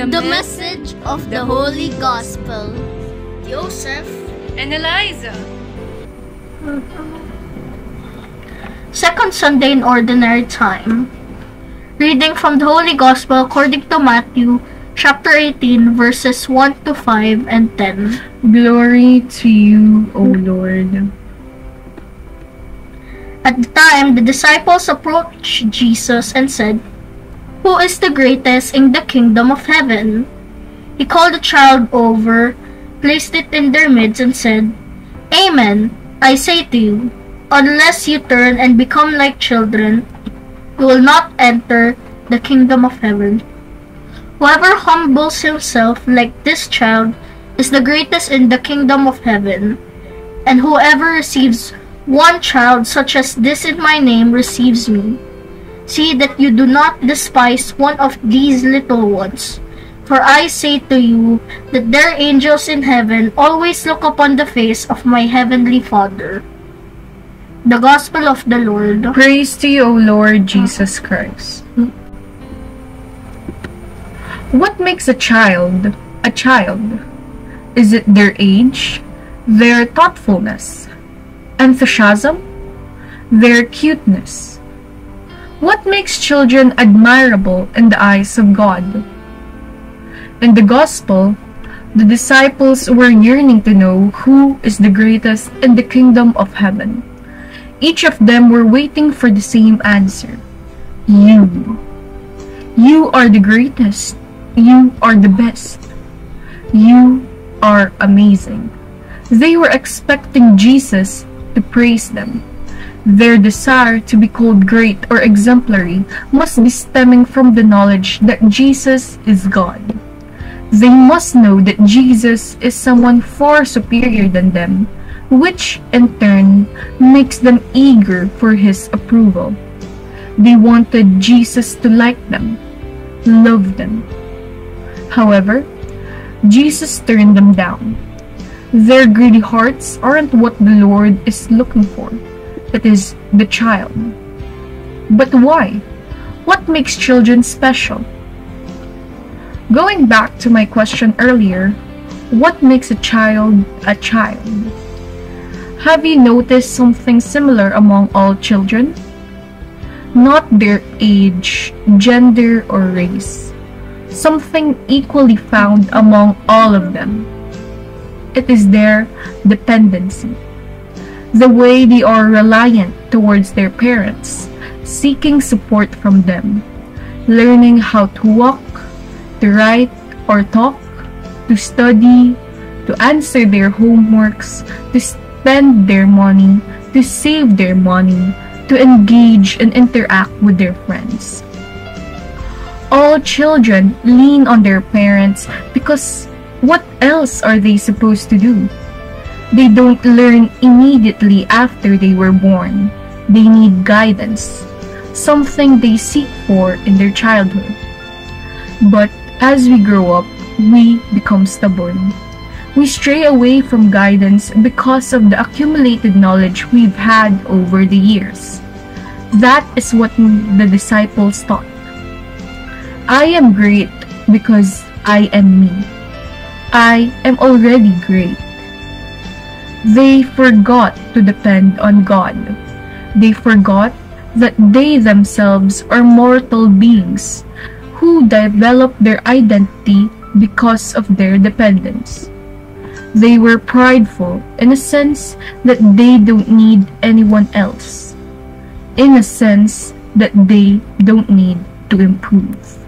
The, The message of the Holy Gospel. Joseph and Eliza. Second Sunday in Ordinary Time. Reading from the Holy Gospel according to Matthew, chapter 18, verses 1 to 5 and 10. Glory to you, O Lord. At the time, the disciples approached Jesus and said, Who is the greatest in the kingdom of heaven? He called the child over, placed it in their midst, and said, Amen, I say to you, unless you turn and become like children, you will not enter the kingdom of heaven. Whoever humbles himself like this child is the greatest in the kingdom of heaven, and whoever receives one child such as this in my name receives me. See that you do not despise one of these little ones. For I say to you that their angels in heaven always look upon the face of my heavenly Father. The Gospel of the Lord. Praise to you, O Lord Jesus Christ. What makes a child a child? Is it their age, their thoughtfulness, enthusiasm, their cuteness? What makes children admirable in the eyes of God? In the Gospel, the disciples were yearning to know who is the greatest in the kingdom of heaven. Each of them were waiting for the same answer. You. You are the greatest. You are the best. You are amazing. They were expecting Jesus to praise them. Their desire to be called great or exemplary must be stemming from the knowledge that Jesus is God. They must know that Jesus is someone far superior than them, which in turn makes them eager for his approval. They wanted Jesus to like them, love them. However, Jesus turned them down. Their greedy hearts aren't what the Lord is looking for. It is the child. But why? What makes children special? Going back to my question earlier, what makes a child a child? Have you noticed something similar among all children? Not their age, gender, or race. Something equally found among all of them. It is their dependency. The way they are reliant towards their parents, seeking support from them, learning how to walk, to write or talk, to study, to answer their homeworks, to spend their money, to save their money, to engage and interact with their friends. All children lean on their parents because what else are they supposed to do? They don't learn immediately after they were born. They need guidance, something they seek for in their childhood. But as we grow up, we become stubborn. We stray away from guidance because of the accumulated knowledge we've had over the years. That is what the disciples taught. I am great because I am me. I am already great. They forgot to depend on God. They forgot that they themselves are mortal beings who develop their identity because of their dependence. They were prideful in a sense that they don't need anyone else, in a sense that they don't need to improve.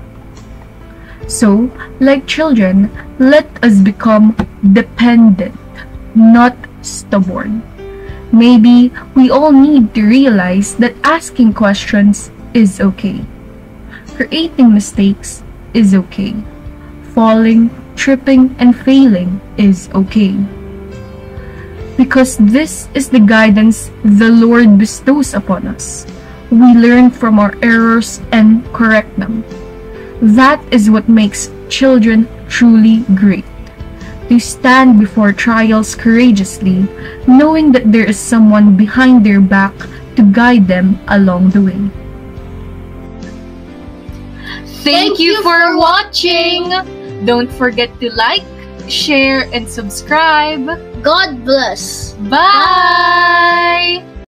So, like children, let us become dependent, not stubborn. Maybe we all need to realize that asking questions is okay. Creating mistakes is okay. Falling, tripping, and failing is okay. Because this is the guidance the Lord bestows upon us. We learn from our errors and correct them. That is what makes children truly great. To stand before trials courageously, knowing that there is someone behind their back to guide them along the way. Thank you for watching! Don't forget to like, share, and subscribe. God bless. Bye!